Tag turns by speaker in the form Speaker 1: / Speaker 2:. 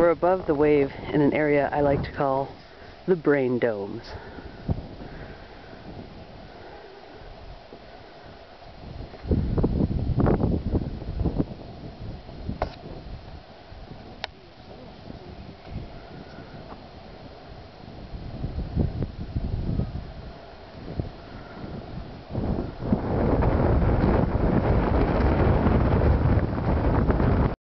Speaker 1: We're above the wave in an area I like to call the brain domes.